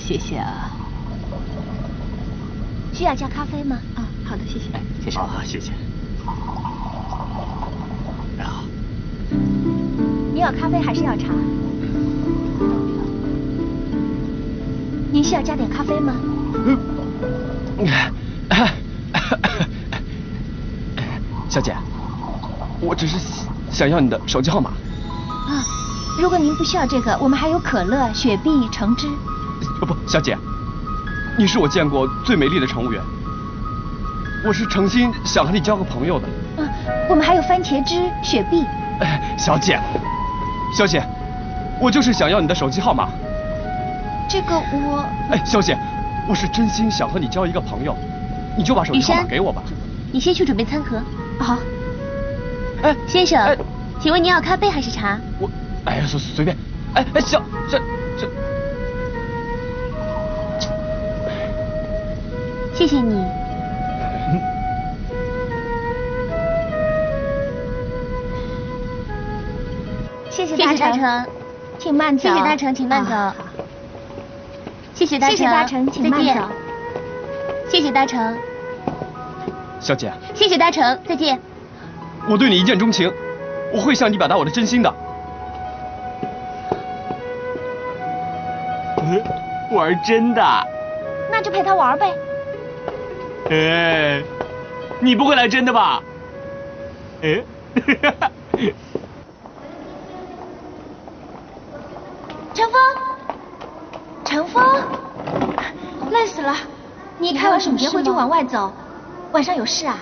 谢谢啊。需要加咖啡吗？啊，好的，谢谢。哎，谢谢，好，谢谢。哎好。你要咖啡还是要茶？您需要加点咖啡吗？小姐，我只是想要你的手机号码。啊，如果您不需要这个，我们还有可乐、雪碧、橙汁。不不，小姐，你是我见过最美丽的乘务员，我是诚心想和你交个朋友的。啊，我们还有番茄汁、雪碧。哎，小姐，小姐，我就是想要你的手机号码。这个我……哎，小姐，我是真心想和你交一个朋友，你就把手机号码给我吧。你先去准备餐盒。好。哎，先生，请问您要咖啡还是茶？我，哎呀，随随便。哎哎，小谢谢你。谢谢大成，请慢走。谢谢大成，请慢走。谢谢大成，谢谢大成，请慢走。谢谢大成。小姐，谢谢大成，再见。我对你一见钟情，我会向你表达我的真心的。玩真的？那就陪他玩呗。哎，你不会来真的吧？哎，陈峰，陈峰，累死了。你开完省结会就往外走，晚上有事啊？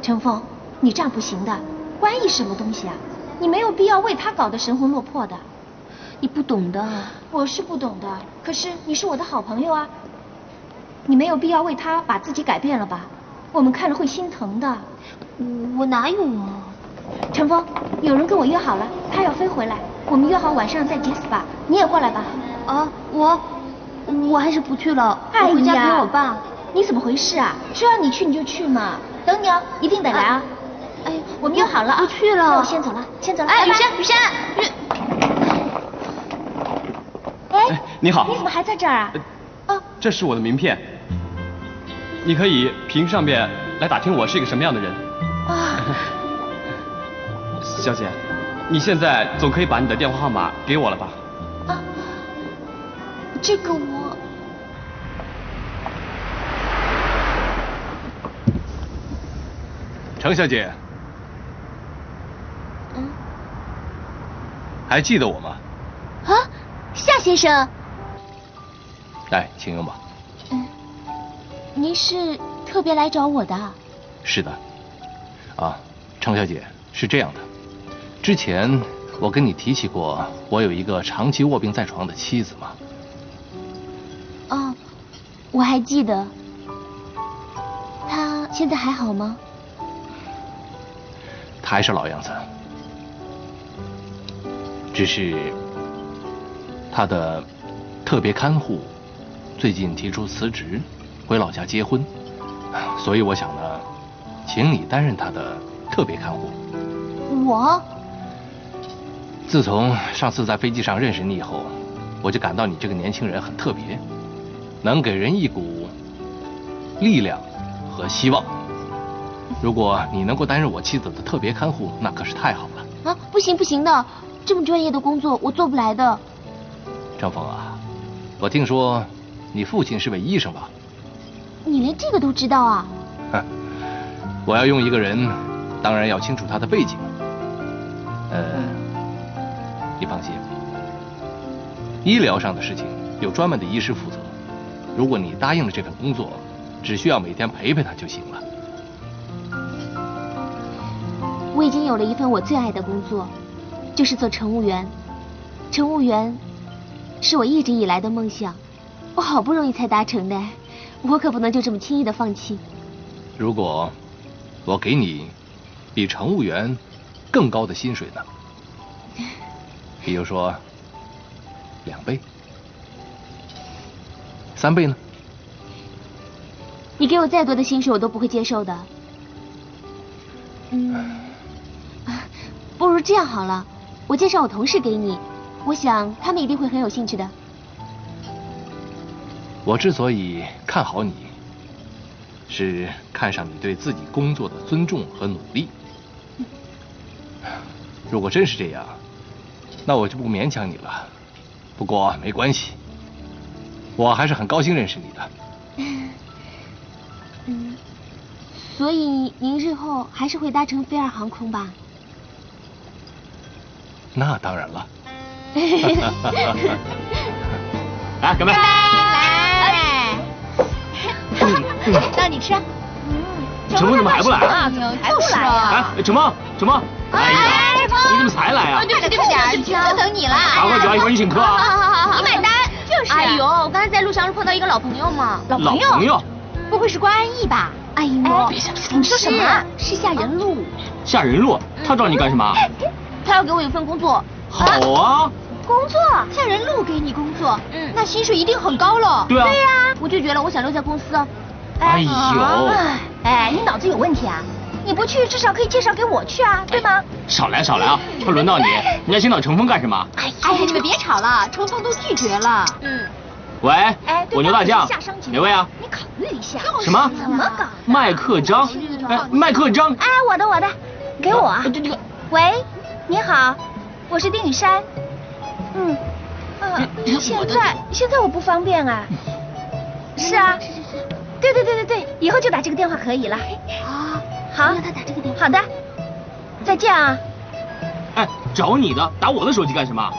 陈峰，你这样不行的。关毅什么东西啊？你没有必要为他搞得神魂落魄的。你不懂的。我是不懂的，可是你是我的好朋友啊。你没有必要为他把自己改变了吧？我们看了会心疼的。我哪有啊？陈峰，有人跟我约好了，他要飞回来，我们约好晚上再结 spa，你也过来吧。啊，我我还是不去了，我回家陪我爸。你怎么回事啊？说让你去你就去嘛。等你哦，一定得来啊！哎，我们约好了啊！不去了，那我先走了，先走了。哎，雨山，雨山，哎，你好。你怎么还在这儿啊？哦，这是我的名片，你可以凭上面来打听我是一个什么样的人。啊。小姐，你现在总可以把你的电话号码给我了吧？啊，这个我。程小姐，嗯，还记得我吗？啊，夏先生，来，请用吧。嗯，您是特别来找我的？是的。啊，程小姐，是这样的，之前我跟你提起过，我有一个长期卧病在床的妻子吗？哦，我还记得。她现在还好吗？她还是老样子，只是她的特别看护最近提出辞职，回老家结婚，所以我想呢，请你担任他的特别看护。我？自从上次在飞机上认识你以后，我就感到你这个年轻人很特别，能给人一股力量和希望。如果你能够担任我妻子的特别看护，那可是太好了。啊，不行不行的，这么专业的工作我做不来的。张峰啊，我听说你父亲是位医生吧？你连这个都知道啊？哼，我要用一个人，当然要清楚他的背景。呃，你放心，医疗上的事情有专门的医师负责。如果你答应了这份工作，只需要每天陪陪他就行了。我已经有了一份我最爱的工作，就是做乘务员。乘务员是我一直以来的梦想，我好不容易才达成的，我可不能就这么轻易的放弃。如果我给你比乘务员更高的薪水呢？比如说两倍、三倍呢？你给我再多的薪水，我都不会接受的。嗯。不如这样好了，我介绍我同事给你，我想他们一定会很有兴趣的。我之所以看好你，是看上你对自己工作的尊重和努力。如果真是这样，那我就不勉强你了。不过没关系，我还是很高兴认识你的。嗯，所以您日后还是会搭乘飞儿航空吧？那当然了。来，干杯！来，让你吃。陈峰怎么还不来啊？怎么还不来啊？哎，陈峰，陈峰，哎呀，你怎么才来啊？对不起，对不起，就等你了。八块九，一会儿你请客。好好好好，你买单。就是。哎呦，我刚才在路上碰到一个老朋友嘛。老朋友？不会是关安逸吧？哎呦，别瞎说。你说什么？是夏仁路。夏仁路？他找你干什么？他要给我一份工作。好啊。工作？夏仁禄给你工作？嗯。那薪水一定很高了。对啊。对呀。我拒绝了，我想留在公司。哎呦！哎，你脑子有问题啊！你不去，至少可以介绍给我去啊，对吗？少来少来啊！快轮到你，你还先找程峰干什么？哎呀，你们别吵了，程峰都拒绝了。嗯。喂。哎，我牛大将。哪位啊？你考虑一下。什么？怎么搞？麦克张。哎，麦克张。哎，我的我的，给我。这这个。喂，你好，我是丁雨山。嗯。啊，现在现在我不方便啊。是啊。是是是。对对对对对，以后就打这个电话可以了。好，好，让他打这个电话。好的，再见啊。哎，找你的，打我的手机干什么？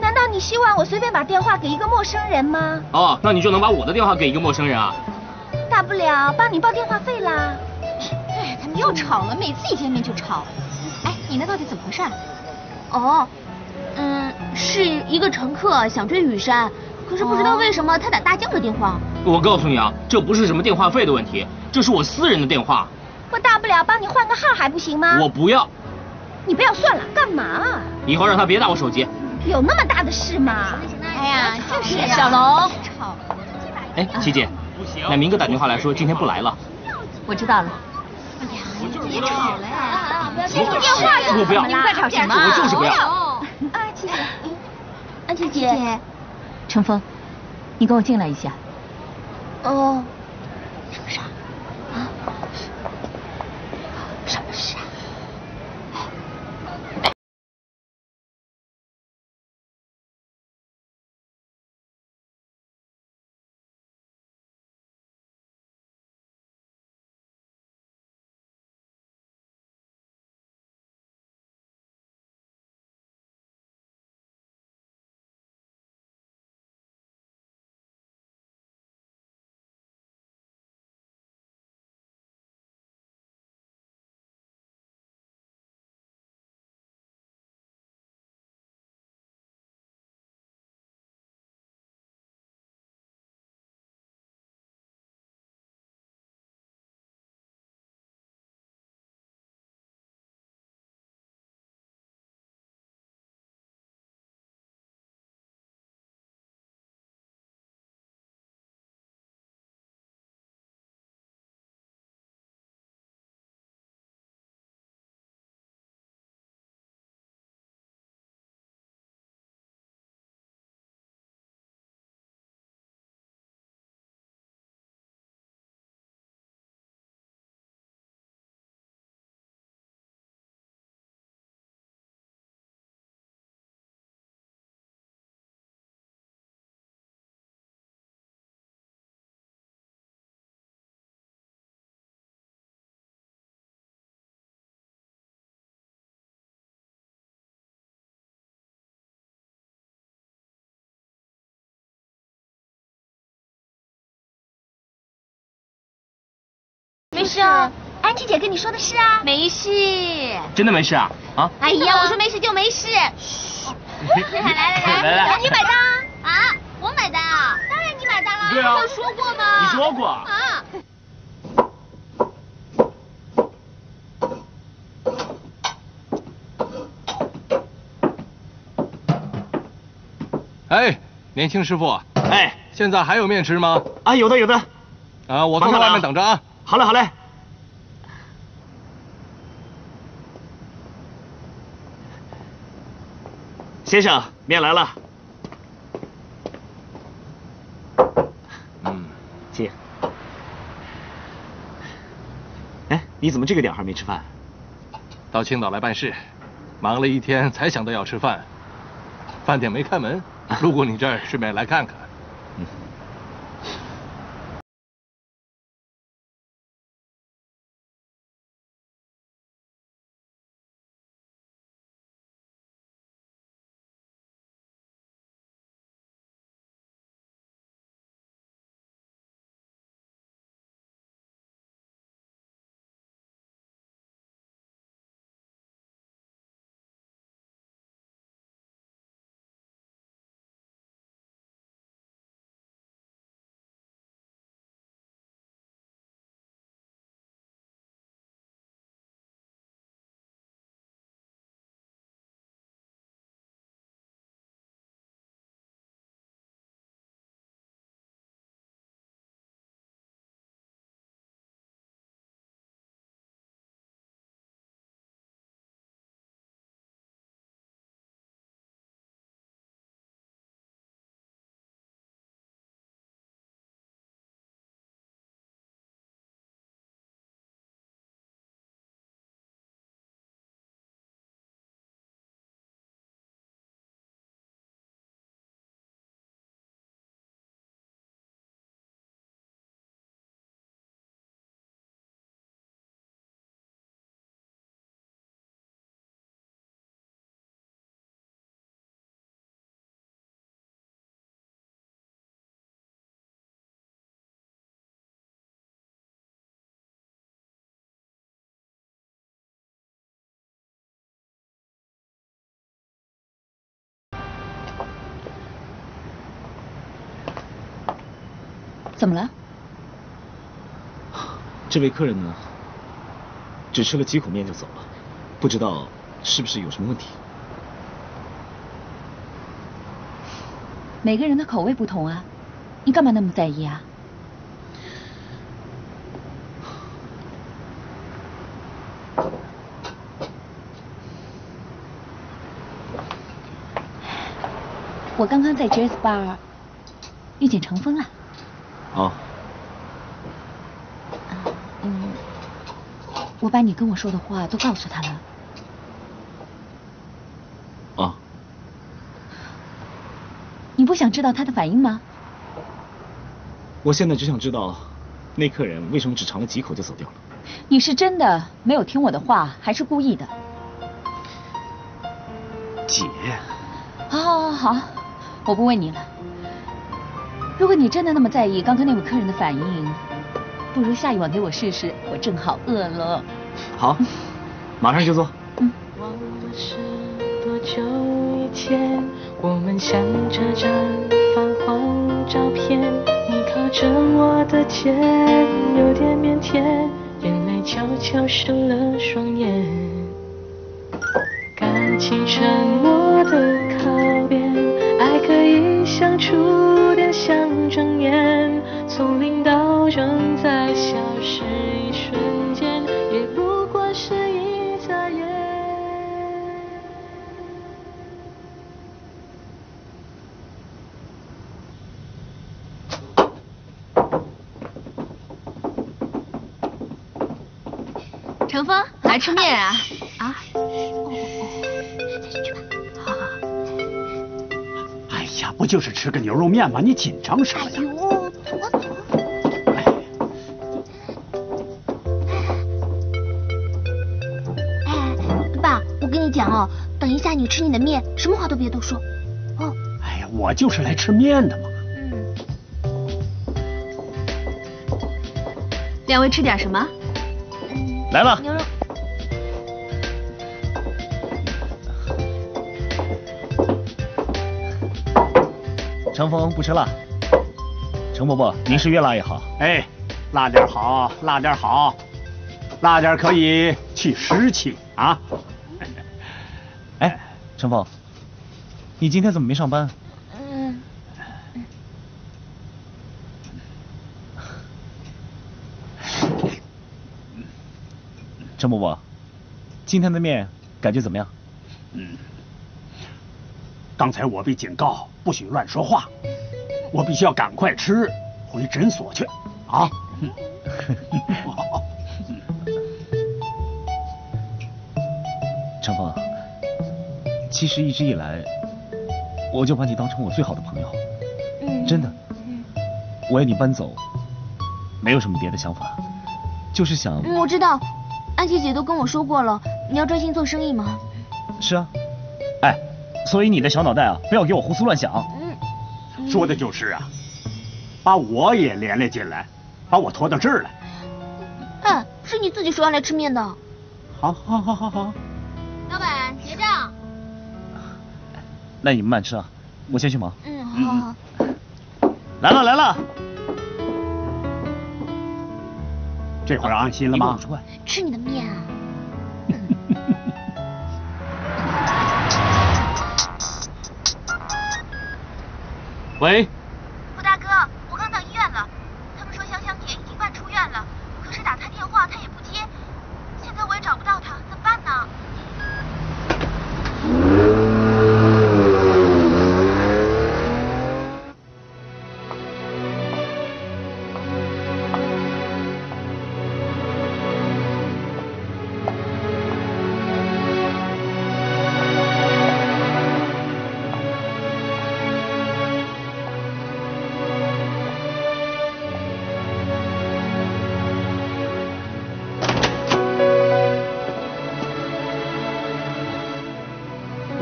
难道你希望我随便把电话给一个陌生人吗？哦，那你就能把我的电话给一个陌生人啊？大不了帮你报电话费啦。哎，他们又吵了，每次一见面就吵。哎，你那到底怎么回事？哦，嗯，是一个乘客想追雨山。可是不知道为什么他打大将的电话。我告诉你啊，这不是什么电话费的问题，这是我私人的电话。我大不了帮你换个号还不行吗？我不要。你不要算了，干嘛？以后让他别打我手机。有那么大的事吗？哎呀，就是小龙。哎，琪姐，那明哥打电话来说今天不来了。我知道了。哎呀，别吵了呀！不要接电话，我不要。你们在吵什么？我就是不要。啊，琪姐，安琪姐。程峰，你跟我进来一下。哦。没事哦，安琪姐跟你说的是啊，没事，真的没事啊啊！哎呀，我说没事就没事。来来来来来，你买单啊！我买单啊！当然你买单了，对啊，我说过吗？你说过啊。哎，年轻师傅，哎，现在还有面吃吗？啊，有的有的。啊，我坐在外面等着啊。好嘞好嘞。先生，面来了。嗯，请。哎，你怎么这个点还没吃饭？到青岛来办事，忙了一天才想到要吃饭，饭店没开门，路过你这儿，顺便来看看。怎么了？这位客人呢，只吃了几口面就走了，不知道是不是有什么问题。每个人的口味不同啊，你干嘛那么在意啊？我刚刚在 Jazz Bar 遇见程峰了。哦，嗯，我把你跟我说的话都告诉他了。啊，你不想知道他的反应吗？我现在只想知道，那客人为什么只尝了几口就走掉了？你是真的没有听我的话，还是故意的？姐，好，好，好，好，我不问你了。如果你真的那么在意刚刚那位客人的反应，不如下一碗给我试试，我正好饿了。好，马上就做。嗯。忘了是多久以前，我们相这张泛黄照片，你靠着我的肩，有点腼腆，眼泪悄悄湿了双眼，感情沉来吃面啊！啊，哦哦，再去吧。好好哎呀，不就是吃个牛肉面吗？你紧张什么呀？哟，走啊走啊。哎哎，爸，我跟你讲哦，等一下你吃你的面，什么话都别多说。哦，哎呀，我就是来吃面的嘛。嗯，两位吃点什么？来了。牛肉。程峰不吃辣。程伯伯，您是越辣越好。哎，辣点好，辣点好，辣点可以去湿气啊。哎，程峰，你今天怎么没上班？嗯，程伯伯，今天的面感觉怎么样？嗯，刚才我被警告不许乱说话，我必须要赶快吃，回诊所去。啊。程峰，其实一直以来，我就把你当成我最好的朋友。嗯，真的。我要你搬走，没有什么别的想法，就是想。我知道，安琪姐都跟我说过了，你要专心做生意嘛。是啊。哎，所以你的小脑袋啊，不要给我胡思乱想。嗯。说的就是啊，把我也连累进来，把我拖到这儿来。哎，是你自己说要来吃面的。好，好，好，好，好。老板结账。那你们慢吃啊，我先去忙。嗯，好好。来了来了，这会儿安心了吗？吃你的面啊！喂。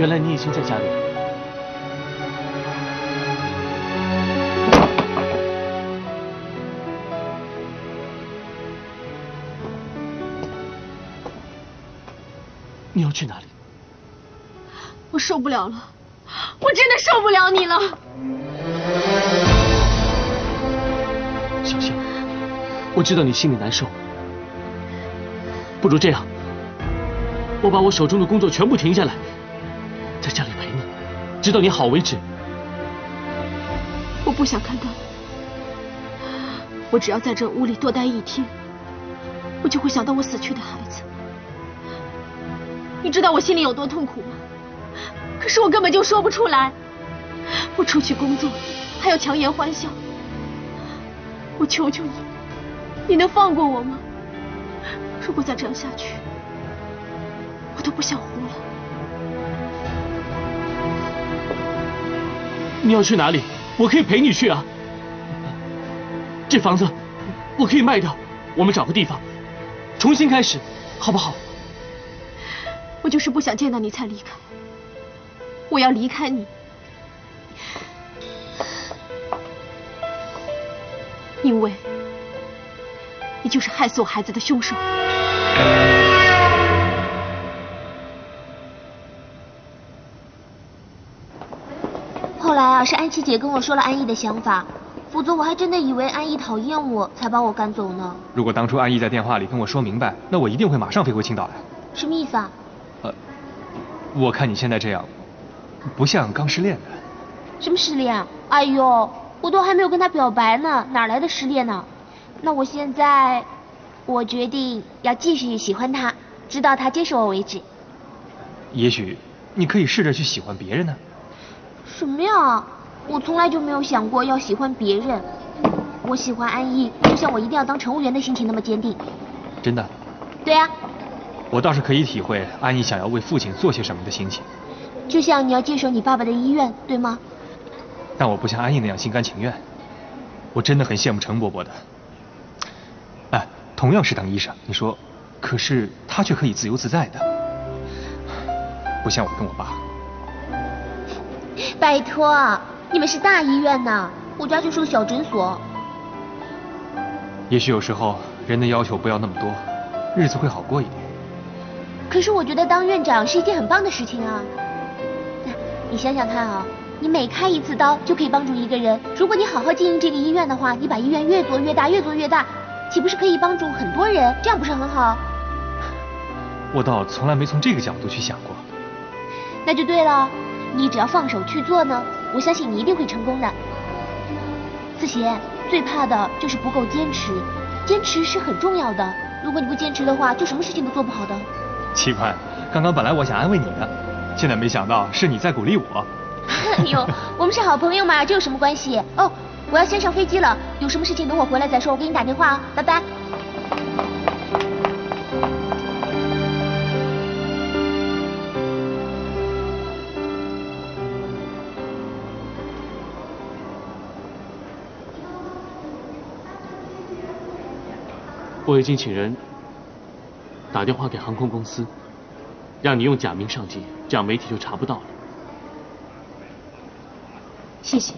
原来你已经在家里。你要去哪里？我受不了了，我真的受不了你了。小香，我知道你心里难受，不如这样，我把我手中的工作全部停下来。直到你好为止。我不想看到你，我只要在这屋里多待一天，我就会想到我死去的孩子。你知道我心里有多痛苦吗？可是我根本就说不出来。我出去工作还要强颜欢笑，我求求你，你能放过我吗？如果再这样下去，我都不想活了。你要去哪里？我可以陪你去啊。这房子我可以卖掉，我们找个地方重新开始，好不好？我就是不想见到你才离开，我要离开你，因为你就是害死我孩子的凶手。是安琪姐跟我说了安逸的想法，否则我还真的以为安逸讨厌我才把我赶走呢。如果当初安逸在电话里跟我说明白，那我一定会马上飞回青岛来。什么意思啊？呃，我看你现在这样，不像刚失恋的。什么失恋？哎呦，我都还没有跟他表白呢，哪来的失恋呢？那我现在，我决定要继续喜欢他，直到他接受我为止。也许你可以试着去喜欢别人呢。什么呀？我从来就没有想过要喜欢别人。我喜欢安逸，就像我一定要当乘务员的心情那么坚定。真的？对啊。我倒是可以体会安逸想要为父亲做些什么的心情。就像你要接手你爸爸的医院，对吗？但我不像安逸那样心甘情愿。我真的很羡慕陈伯伯的。哎，同样是当医生，你说，可是他却可以自由自在的，不像我跟我爸。拜托，你们是大医院呢，我家就是个小诊所。也许有时候人的要求不要那么多，日子会好过一点。可是我觉得当院长是一件很棒的事情啊。你想想看啊，你每开一次刀就可以帮助一个人。如果你好好经营这个医院的话，你把医院越做越大，越做越大，岂不是可以帮助很多人？这样不是很好？我倒从来没从这个角度去想过。那就对了。你只要放手去做呢，我相信你一定会成功的。子贤，最怕的就是不够坚持，坚持是很重要的。如果你不坚持的话，就什么事情都做不好的。奇怪，刚刚本来我想安慰你的，现在没想到是你在鼓励我。哎呦，我们是好朋友嘛，这有什么关系？哦，我要先上飞机了，有什么事情等我回来再说，我给你打电话啊，拜拜。我已经请人打电话给航空公司，让你用假名上机，这样媒体就查不到了。谢谢。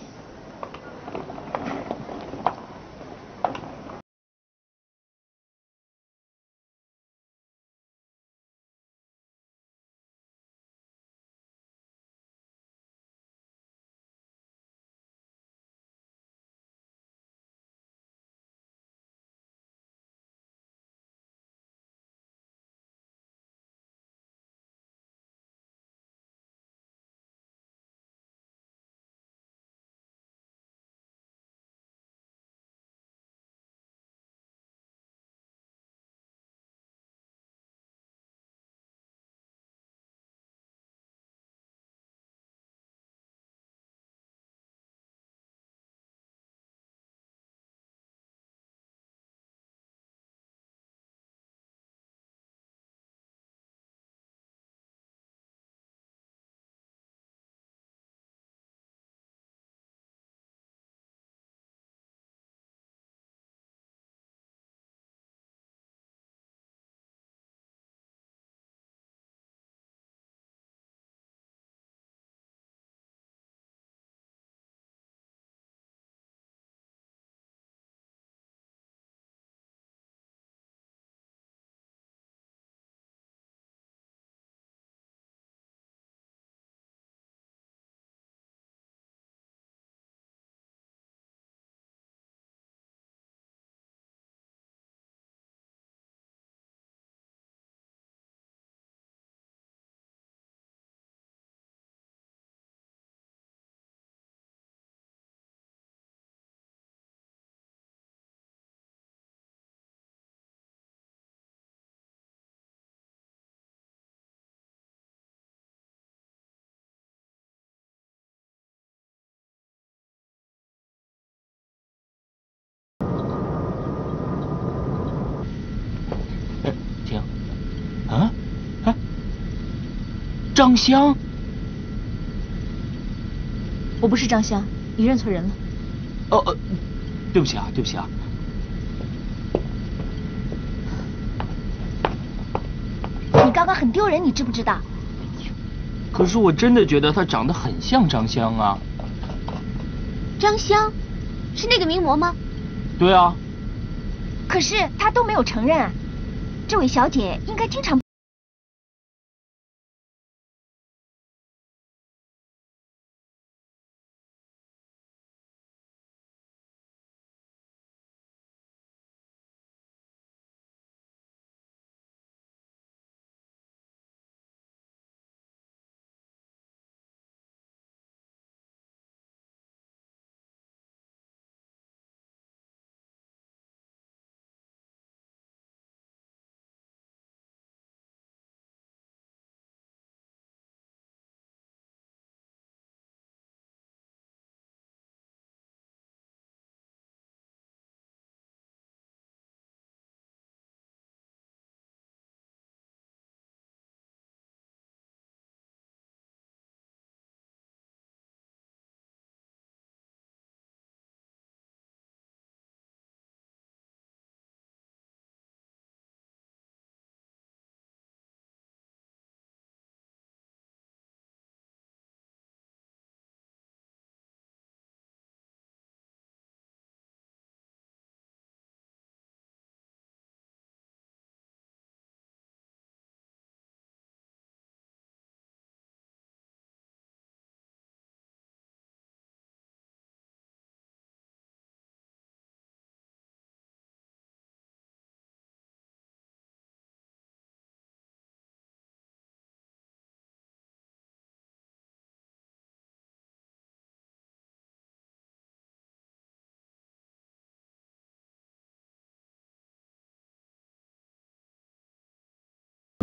张香，我不是张香，你认错人了。哦呃，对不起啊，对不起啊。你刚刚很丢人，你知不知道？可是我真的觉得她长得很像张香啊。张香，是那个名模吗？对啊。可是她都没有承认啊。这位小姐应该经常。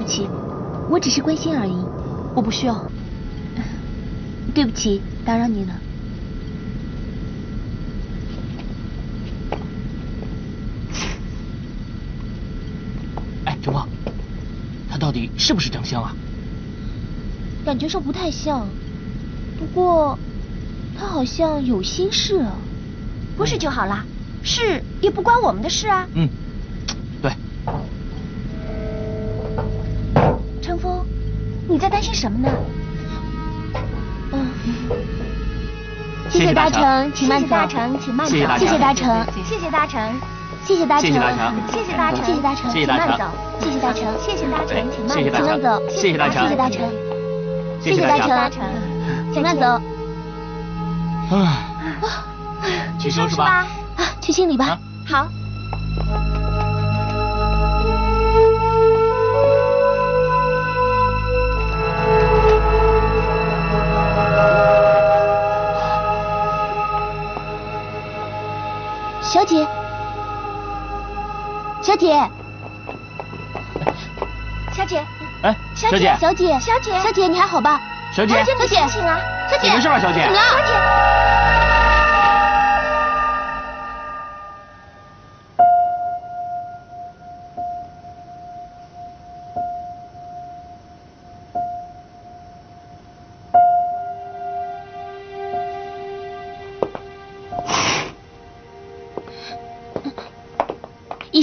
不起，我只是关心而已。我不需要。对不起，打扰你了。哎，程芳，他到底是不是张香啊？感觉上不太像，不过他好像有心事啊。不是就好了，是也不关我们的事啊。嗯，什么呢？嗯。谢谢大成，请慢走。谢谢大成，请慢走。谢谢大成，谢谢大成。谢谢大成，谢谢大成，谢谢大成，谢谢大成，谢谢大成，谢谢大成，谢谢大成，请慢谢谢大成，走，谢谢大成，谢谢大成，谢谢大成，请慢走。啊，去收拾吧。啊，去清理吧。好。小姐，小姐，小姐，哎，小姐，小姐，小姐，小姐，你还好吧？小姐，小姐，你醒醒啊！小姐，你没事吧？小姐，怎么了？小姐。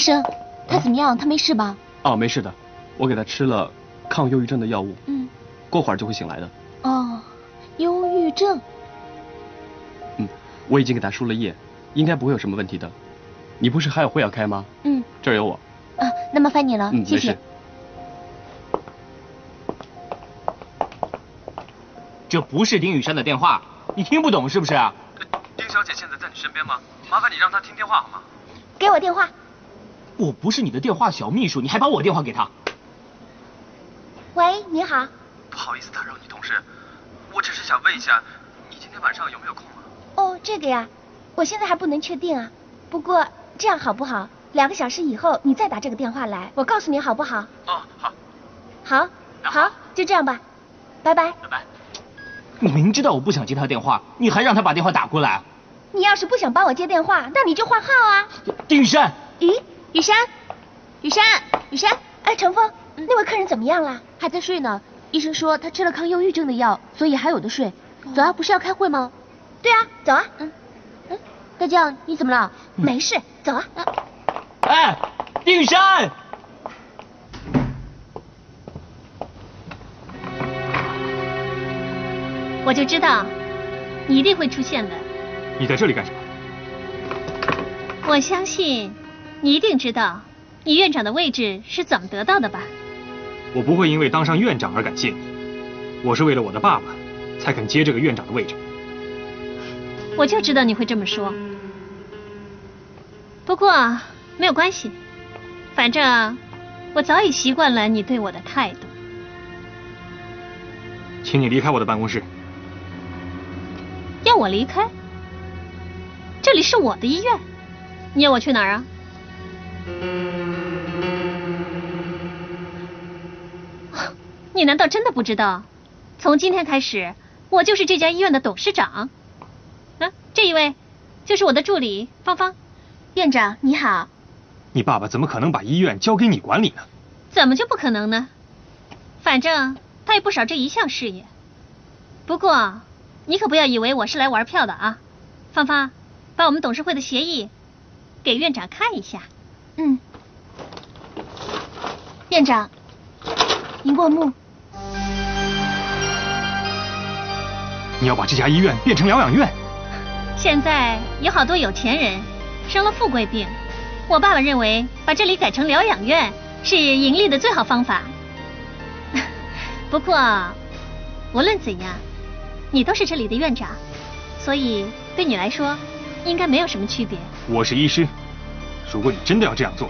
生，他怎么样？他没事吧？哦，没事的，我给他吃了抗忧郁症的药物，嗯。过会儿就会醒来的。哦，忧郁症。嗯，我已经给他输了液，应该不会有什么问题的。你不是还有会要开吗？嗯。这儿有我。啊，那麻烦你了，嗯，谢谢。这不是丁雨山的电话，你听不懂是不是啊？丁小姐现在在你身边吗？麻烦你让她听电话好吗？给我电话。我不是你的电话小秘书，你还把我电话给他？喂，你好。不好意思打扰你同事，我只是想问一下，你今天晚上有没有空啊？哦，这个呀，我现在还不能确定啊。不过这样好不好？两个小时以后你再打这个电话来，我告诉你好不好？哦，好。好，好，就这样吧，拜拜。拜拜。你明知道我不想接他电话，你还让他把电话打过来？你要是不想帮我接电话，那你就换号啊。丁雨山。咦，雨山，雨山，雨山。哎，程峰，那位客人怎么样了？还在睡呢。医生说他吃了抗忧郁症的药，所以还有的睡。走啊，不是要开会吗？对啊，走啊。嗯嗯，大将，你怎么了？没事，走啊。哎，丁雨山。我就知道，你一定会出现的。你在这里干什么？我相信，你一定知道，你院长的位置是怎么得到的吧？我不会因为当上院长而感谢你，我是为了我的爸爸，才肯接这个院长的位置。我就知道你会这么说。不过没有关系，反正我早已习惯了你对我的态度。请你离开我的办公室。要我离开？这里是我的医院，你要我去哪儿啊？你难道真的不知道？从今天开始，我就是这家医院的董事长。啊，这一位就是我的助理芳芳。院长你好。你爸爸怎么可能把医院交给你管理呢？怎么就不可能呢？反正他也不少这一项事业。不过你可不要以为我是来玩票的啊！芳芳，把我们董事会的协议给院长看一下。嗯。院长，您过目。你要把这家医院变成疗养院？现在有好多有钱人生了富贵病，我爸爸认为把这里改成疗养院是盈利的最好方法。不过无论怎样，你都是这里的院长，所以对你来说应该没有什么区别。我是医师，如果你真的要这样做，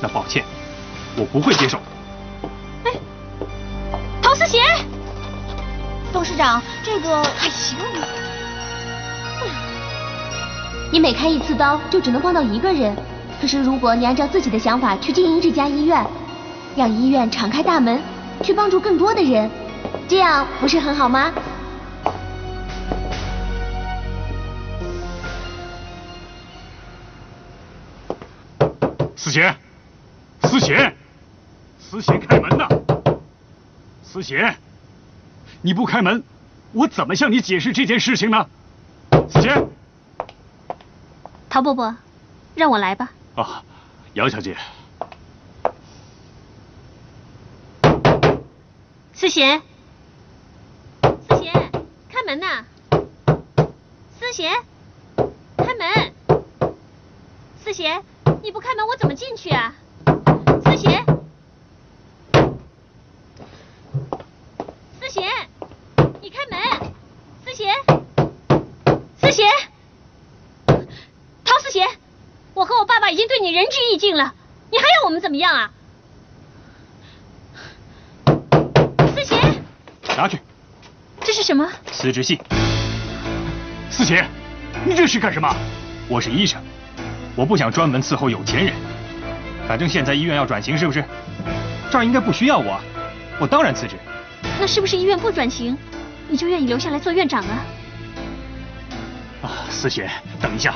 那抱歉，我不会接受。哎，陶思贤。董事长，这个还行。你每开一次刀就只能帮到一个人，可是如果你按照自己的想法去经营这家医院，让医院敞开大门，去帮助更多的人，这样不是很好吗？贤，思贤，思贤，开门呐！思贤，你不开门，我怎么向你解释这件事情呢？思贤，陶伯伯，让我来吧。啊，姚小姐，思贤，思贤，开门呐！思贤，开门！思贤，你不开门我怎么进去啊？思贤，思贤，你开门！思贤，思贤，陶思贤，我和我爸爸已经对你仁至义尽了，你还要我们怎么样啊？思贤，拿去，这是什么？辞职信。思贤，你这是干什么？我是医生，我不想专门伺候有钱人。反正现在医院要转型，是不是？这儿应该不需要我，我当然辞职。那是不是医院不转型，你就愿意留下来做院长啊？啊，思贤，等一下，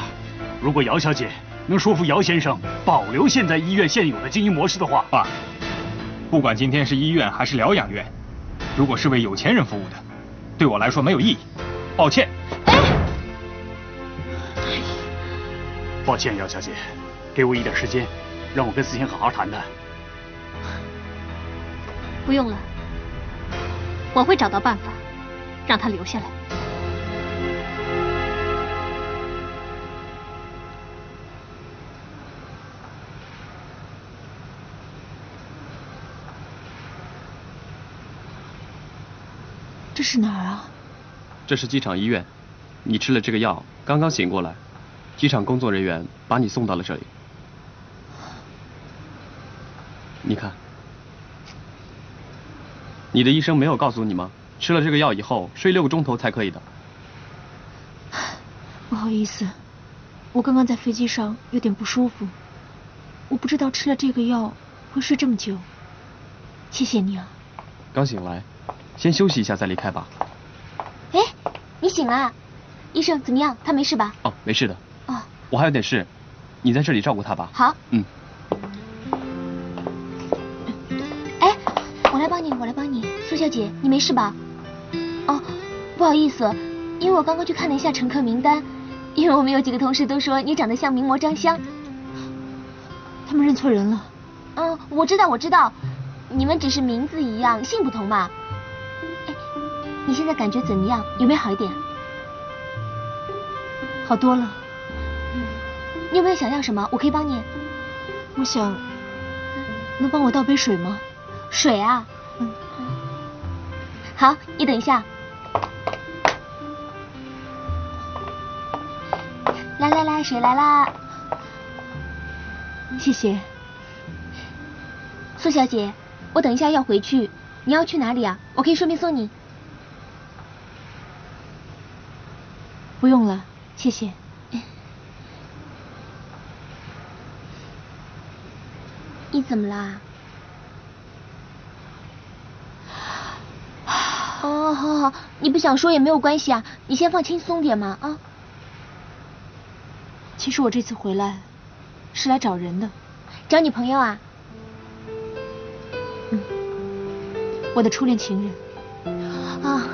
如果姚小姐能说服姚先生保留现在医院现有的经营模式的话，爸，不管今天是医院还是疗养院，如果是为有钱人服务的，对我来说没有意义。抱歉。抱歉，姚小姐，给我一点时间，让我跟思贤好好谈谈。不用了，我会找到办法让他留下来。这是哪儿啊？这是机场医院，你吃了这个药，刚刚醒过来，机场工作人员把你送到了这里。你看，你的医生没有告诉你吗？吃了这个药以后，睡六个钟头才可以的。不好意思，我刚刚在飞机上有点不舒服，我不知道吃了这个药会睡这么久。谢谢你啊。刚醒来，先休息一下再离开吧。哎，你醒了，医生怎么样？他没事吧？哦，没事的。哦，我还有点事，你在这里照顾他吧。好。嗯。哎，我来帮你，我来帮你。苏小姐，你没事吧？哦，不好意思，因为我刚刚去看了一下乘客名单，因为我们有几个同事都说你长得像名模张香。他们认错人了。嗯，我知道，我知道，你们只是名字一样，姓不同嘛。哎，你现在感觉怎么样？有没有好一点？好多了。你有没有想要什么？我可以帮你。我想，能帮我倒杯水吗？水啊？嗯。好，你等一下。来来来，水来啦！谢谢。苏小姐，我等一下要回去，你要去哪里啊？我可以顺便送你。不用了，谢谢。你怎么啦？哦，好好，你不想说也没有关系啊，你先放轻松点嘛啊。其实我这次回来是来找人的，找女朋友啊？嗯，我的初恋情人。啊，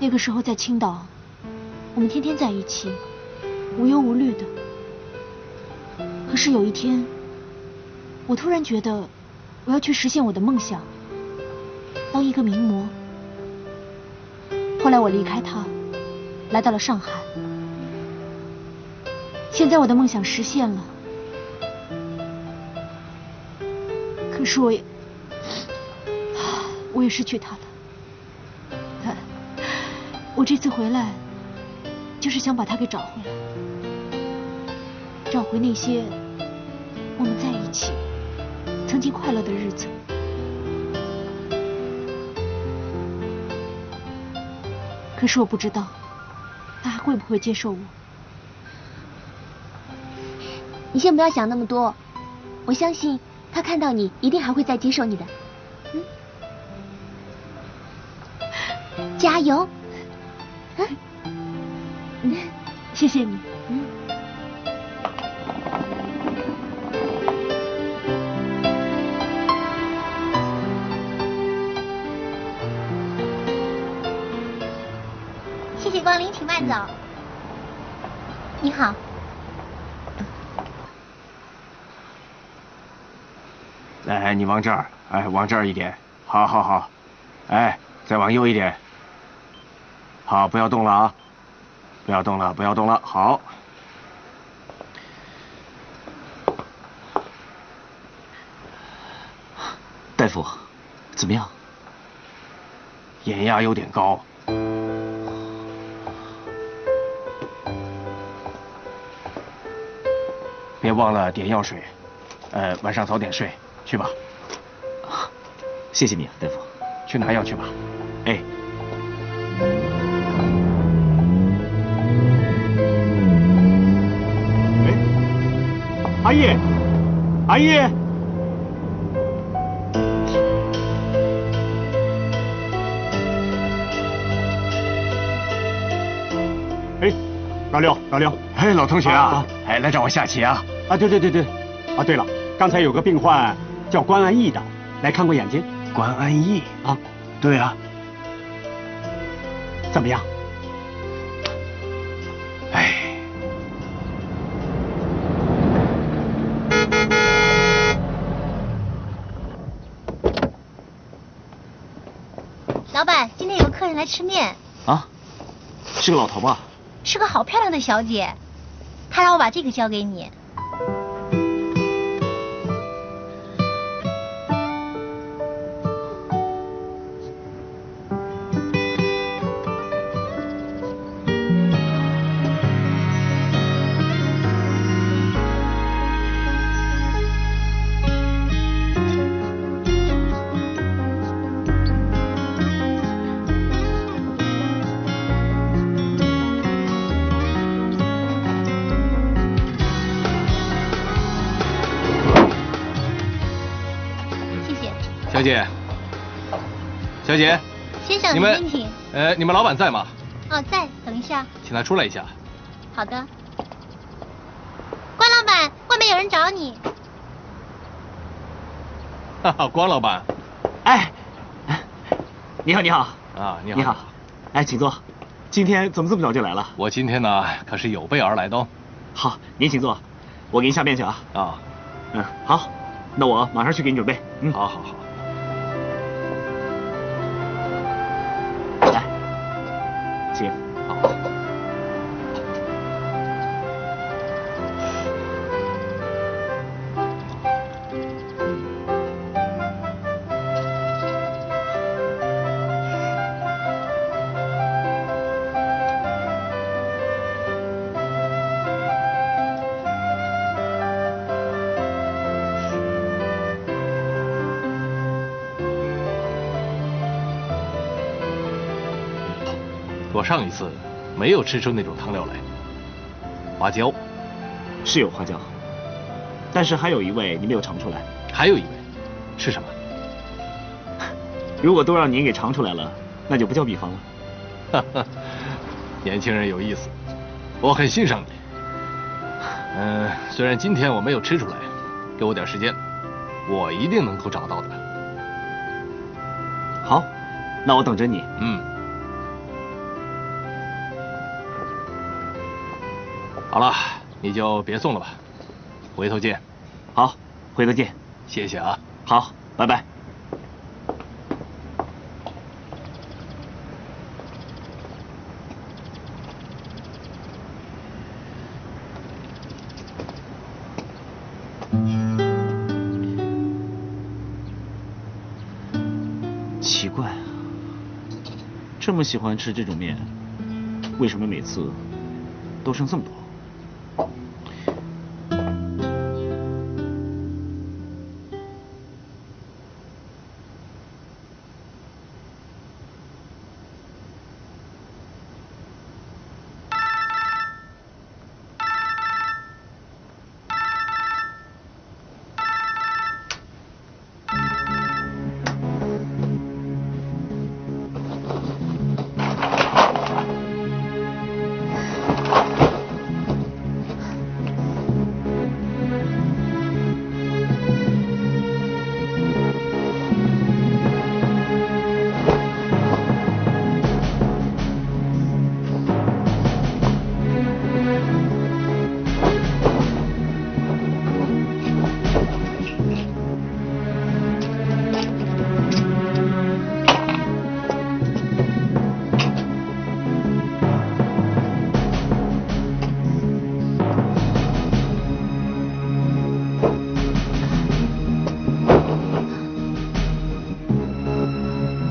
那个时候在青岛，我们天天在一起，无忧无虑的。可是有一天，我突然觉得我要去实现我的梦想，当一个名模。后来我离开他，来到了上海。现在我的梦想实现了，可是我也，我也失去他了。我这次回来，就是想把他给找回来，找回那些我们在一起曾经快乐的日子。可是我不知道，他还会不会接受我。你先不要想那么多，我相信他看到你一定还会再接受你的。嗯，加油！嗯，谢谢你。你好，来，你往这儿，哎，往这儿一点，好好好，哎，再往右一点，好，不要动了啊，不要动了，不要动了，好。大夫，怎么样？眼压有点高。别忘了点药水，呃，晚上早点睡，去吧。谢谢你啊，大夫。去拿药去吧。哎。哎，阿姨，阿姨。哎，老六，老六，哎，老同学啊，哎，来找我下棋啊？啊，对对对对，啊，对了，刚才有个病患叫关安义的，来看过眼睛。关安义啊，对啊。怎么样？哎，老板，今天有个客人来吃面，啊，是个老头吧？是个好漂亮的小姐，她让我把这个交给你。谢小姐，小姐，先生，你们先请。呃，你们老板在吗？哦，在，等一下。请他出来一下。好的。关老板，外面有人找你。哈哈，关老板。哎，你好，你好。啊，你好。你好。哎，请坐。今天怎么这么早就来了？我今天呢，可是有备而来的哦。好，您请坐，我给您下面去啊。啊。嗯，好，那我马上去给你准备。嗯，好好好。请。我上一次没有吃出那种汤料来。花椒是有花椒，但是还有一味你没有尝出来。还有一味是什么？如果都让您给尝出来了，那就不叫秘方了。哈哈，年轻人有意思，我很欣赏你。嗯、虽然今天我没有吃出来，给我点时间，我一定能够找到的。好，那我等着你。嗯。好了，你就别送了吧，回头见。好，回头见。谢谢啊。好，拜拜。奇怪啊，这么喜欢吃这种面，为什么每次都剩这么多？